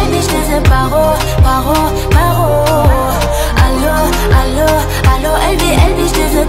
endlich diese Paro, Paro, Paro. Hallo, hallo, hallo, endlich, endlich diese